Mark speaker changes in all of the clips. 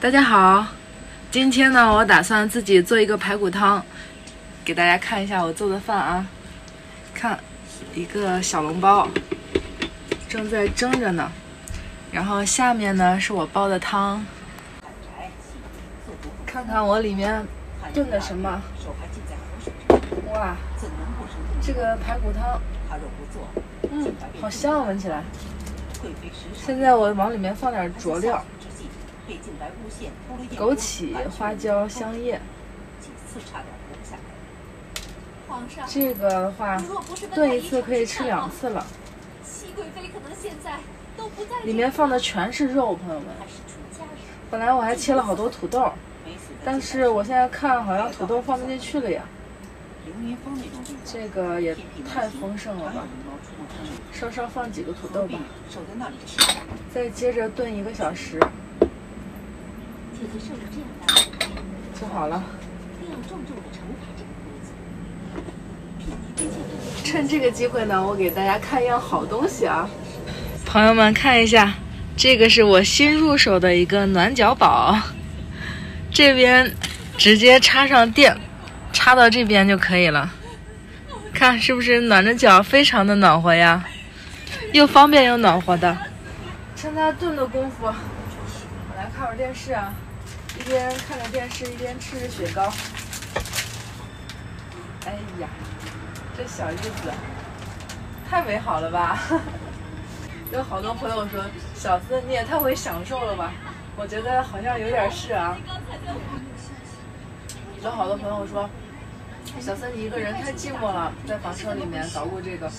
Speaker 1: 大家好，今天呢，我打算自己做一个排骨汤，给大家看一下我做的饭啊。看，一个小笼包正在蒸着呢，然后下面呢是我煲的汤。看看我里面炖的什么？哇，这个排骨汤，嗯，好香啊，闻起来。现在我往里面放点佐料，枸杞、花椒、香叶。这个的话，炖一次可以吃两次了。里面放的全是肉，朋友们。本来我还切了好多土豆，但是我现在看好像土豆放不进去了呀。这个也太丰盛了吧！稍稍放几个土豆吧，再接着炖一个小时，就好了。趁这个机会呢，我给大家看一样好东西啊！朋友们看一下，这个是我新入手的一个暖脚宝，这边直接插上电，插到这边就可以了。看是不是暖着脚，非常的暖和呀，又方便又暖和的。趁它炖的功夫，我来看会儿电视啊，一边看着电视一边吃着雪糕。哎呀！这小日子太美好了吧！有好多朋友说：“小森你也太会享受了吧？”我觉得好像有点是啊。有好多朋友说：“小森你一个人太寂寞了，在房车里面捣鼓这个。”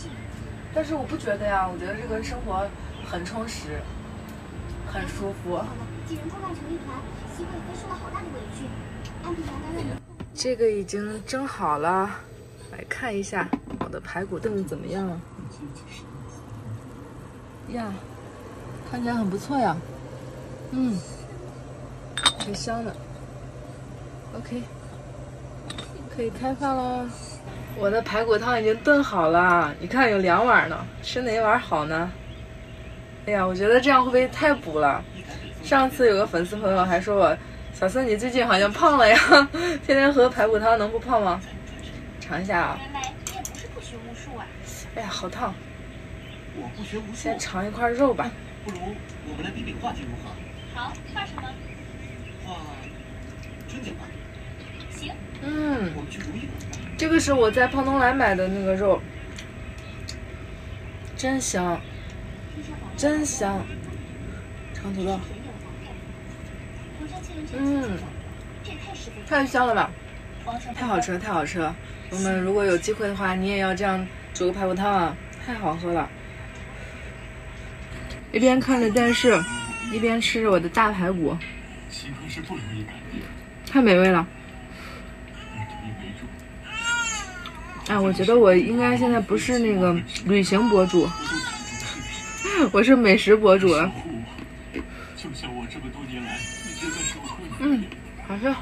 Speaker 1: 但是我不觉得呀，我觉得这个生活很充实，很舒服。这个已经蒸好了。来看一下我的排骨炖的怎么样了？呀，看起来很不错呀。嗯，挺香的。OK，可以开饭喽。我的排骨汤已经炖好了，你看有两碗呢，吃哪碗好呢？哎呀，我觉得这样会不会太补了？上次有个粉丝朋友还说我，小森你最近好像胖了呀，天天喝排骨汤能不胖吗？尝一下啊！原来你也不是不学无术啊！哎呀，好烫！我不学无术。先尝一块肉吧。不如我们来比比话剧如何？好，画什么？画春景吧。行。嗯。我们去一这个是我在胖东来买的那个肉，真香，真香。长土豆。嗯。太香了吧！太好吃了，太好吃了！我们如果有机会的话，你也要这样煮个排骨汤啊，太好喝了。一边看着电视，一边吃着我的大排骨，太美味了。哎，我觉得我应该现在不是那个旅行博主，我是美食博主了。嗯，好吃。